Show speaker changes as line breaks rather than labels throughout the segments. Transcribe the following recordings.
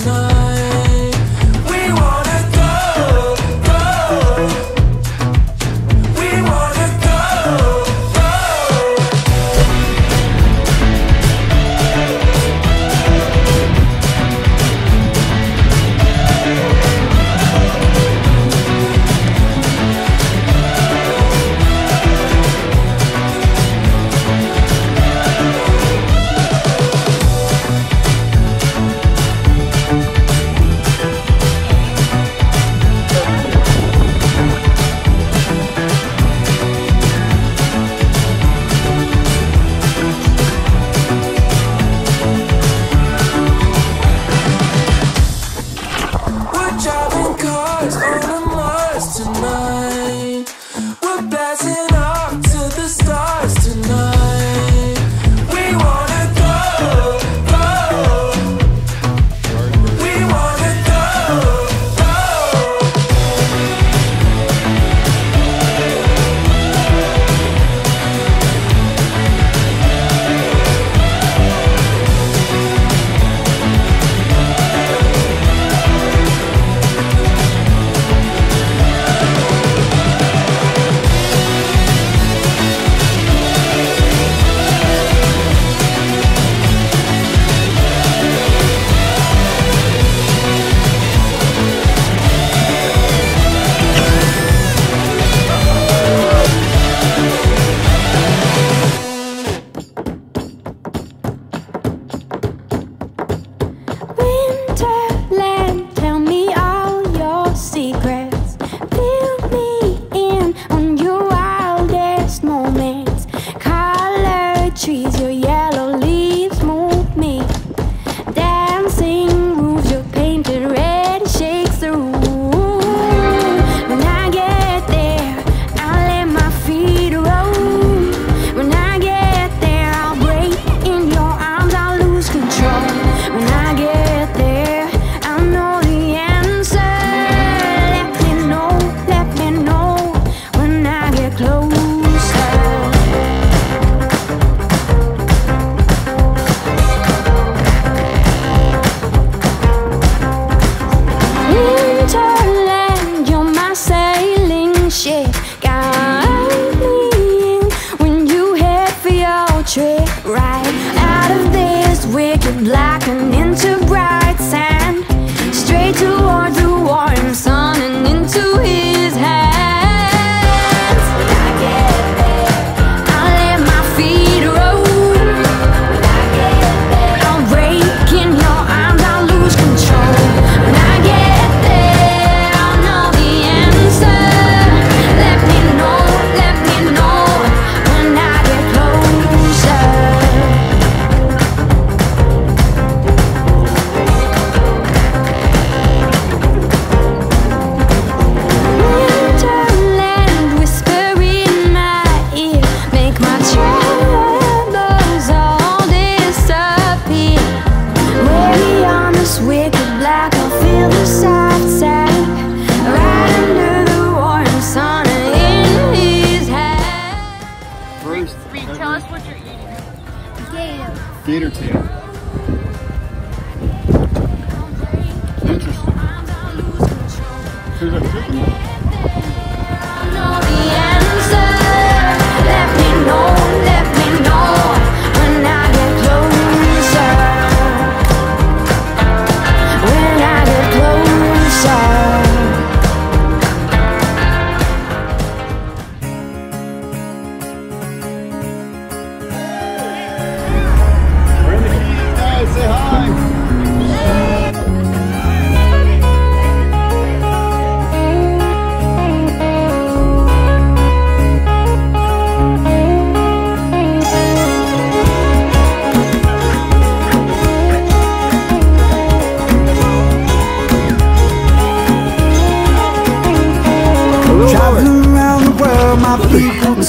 tonight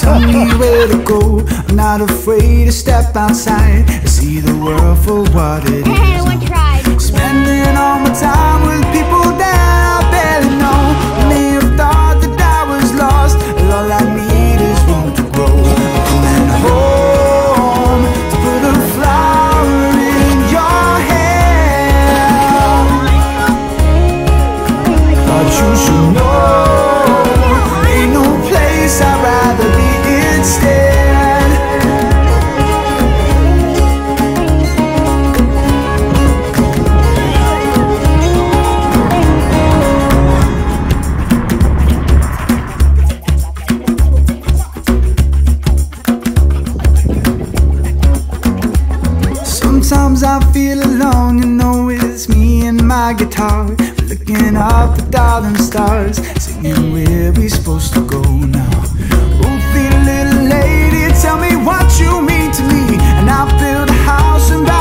Tell me
where to go. I'm not afraid to step outside and see the world for what it is. guitar. Looking up at darling stars, singing where we supposed to go now. Oh, pretty little lady, tell me what you mean to me, and I'll build a house
and.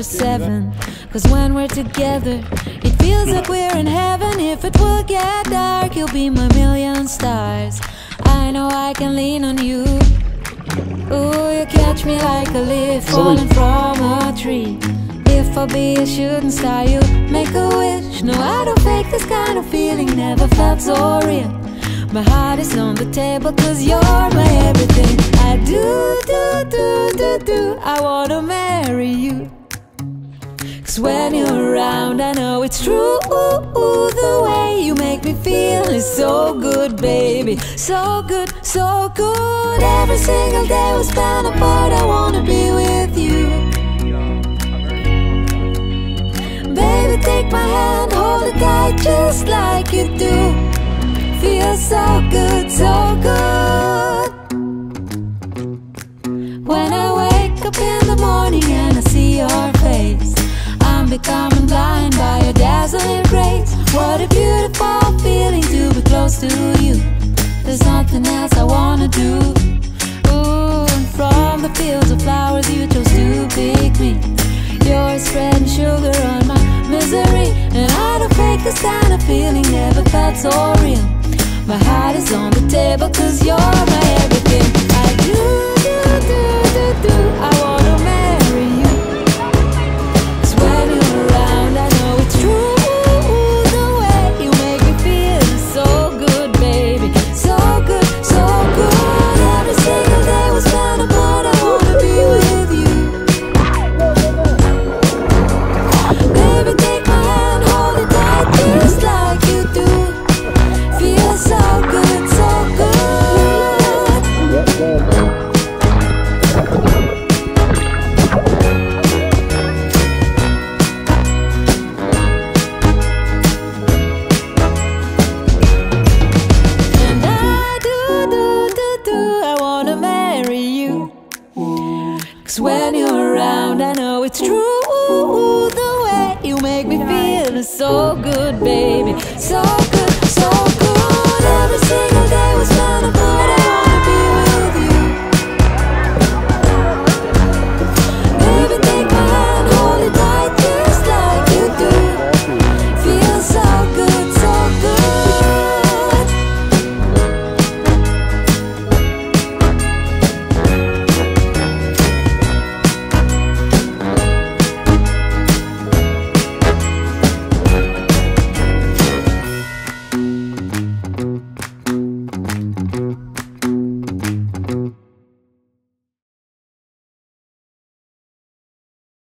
24 7. Cause when we're together, it feels like we're in heaven. If it will get dark, you'll be my million stars. I know I can lean on you. Ooh, you catch me like a leaf falling from a tree. If I be a shooting star, you make a wish. No, I don't fake this kind of feeling, never felt so real. My heart is on the table, cause you're my everything. I do, do, do, do, do. I wanna marry you. Cause when you're around, I know it's true. The way you make me feel is so good, baby. So good, so good. Every single day we spend apart, I wanna be with you. Baby, take my hand, hold it tight just like you do. Feels so good, so good. I'm becoming blind by your dazzling grace. What a beautiful feeling to be close to you. There's nothing else I wanna do. Ooh, and from the fields of flowers you chose to pick me. You're spreading sugar on my misery, and I don't fake this kind of feeling. Never felt so real. My heart is on the table, cause you're my everything. I do, do, do, do, do. I it's true. The way you make me feel is so good, baby. So good,